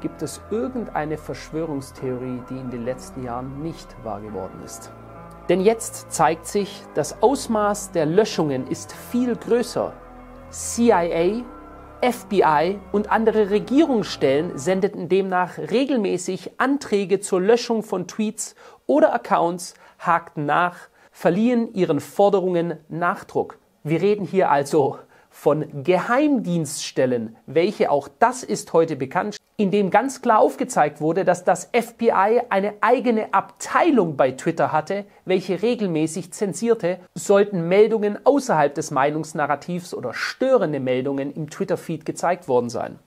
Gibt es irgendeine Verschwörungstheorie, die in den letzten Jahren nicht wahr geworden ist? Denn jetzt zeigt sich, das Ausmaß der Löschungen ist viel größer. CIA, FBI und andere Regierungsstellen sendeten demnach regelmäßig Anträge zur Löschung von Tweets oder Accounts, hakten nach, verliehen ihren Forderungen Nachdruck. Wir reden hier also von Geheimdienststellen, welche auch das ist heute bekannt, in dem ganz klar aufgezeigt wurde, dass das FBI eine eigene Abteilung bei Twitter hatte, welche regelmäßig zensierte, sollten Meldungen außerhalb des Meinungsnarrativs oder störende Meldungen im Twitter-Feed gezeigt worden sein.